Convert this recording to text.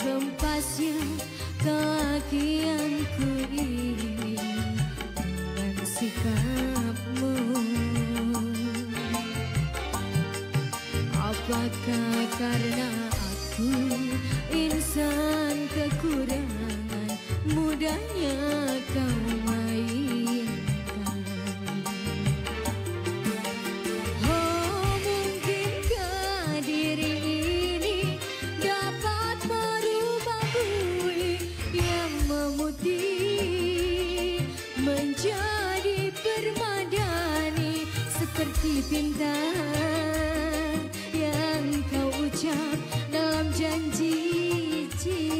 Terhempasnya kakianku ini Dengan sikapmu. Apakah karena aku insan kekurangan Mudahnya kau mainkan seperti bintang yang kau ucap dalam janji cinta.